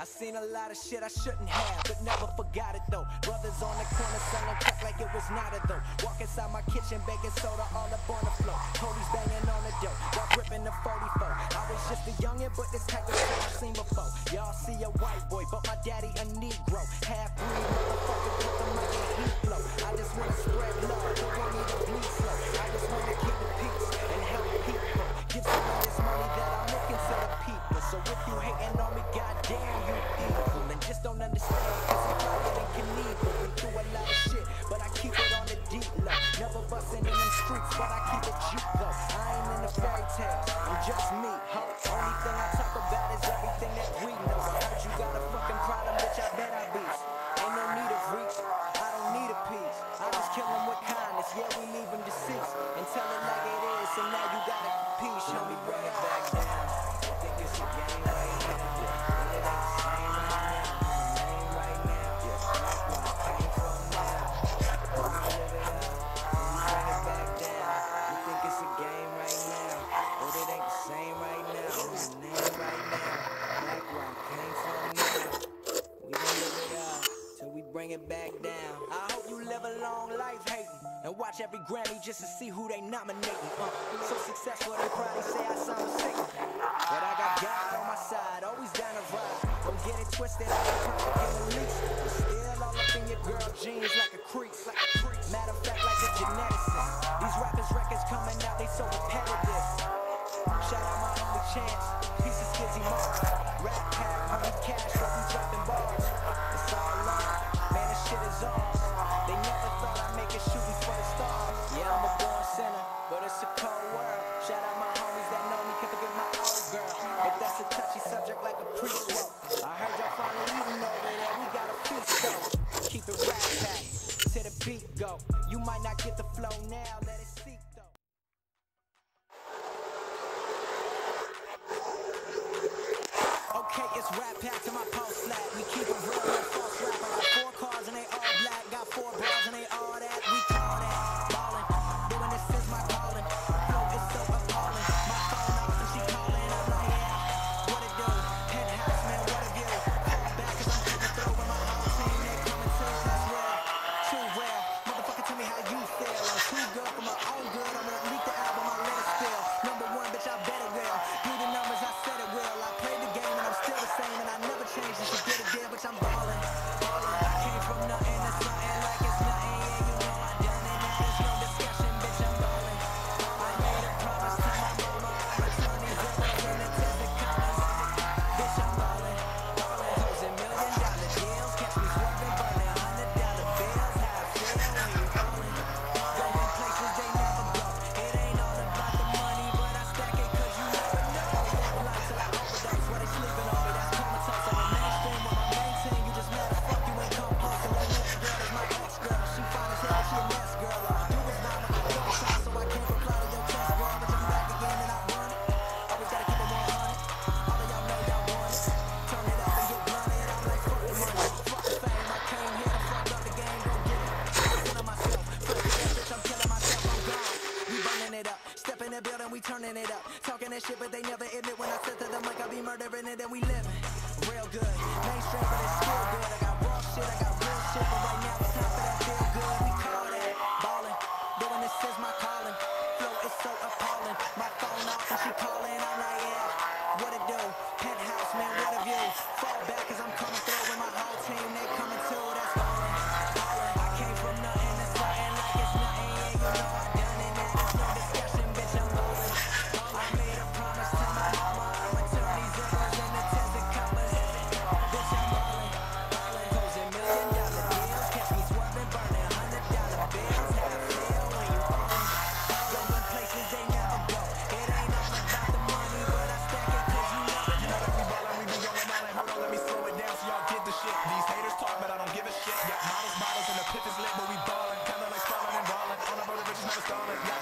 I seen a lot of shit I shouldn't have, but never forgot it though. Brothers on the corner selling crack like it was not a though. Walk inside my kitchen, baking soda all up on the floor. Police banging on the dough, while gripping the 44. I was just a youngin', but this type of shit I've seen before. Y'all see a white boy, but my daddy a Negro. Half breed motherfucker, put the mic in heat flow. I just wanna spread love, don't want me to bleed slow. I just streets, but I keep it cheap though. I ain't in the fairy tales, I'm just me, ho. Only thing I talk about is everything that we know. I heard you got a fucking problem, bitch, I bet I beast. Ain't no need of reach, I don't need a piece. I just kill 'em with kindness, yeah, we leave 'em deceased. And tell it like it is, and now you gotta compete. Show me bring it back down. Watch every Grammy just to see who they nominating. Uh, so successful they probably say I sound Satan, but I got God on my side, always down to ride. Don't get it twisted, I ain't perfect in the least. But still all up in your girl jeans like a crease, like a crease. Matter of fact, like a geneticist. These rappers records coming out, they so repetitive. Shout out my only Chance, piece of Skizzy Mars. Rap pack, homie cash, we dropping bars. RattPack to my pulse flat. We keep it but they never admit when I sit to the mic, I be murdering it and we living real good. Mainstream, but it's still good. I got raw shit, I got real shit, but right now my stomach.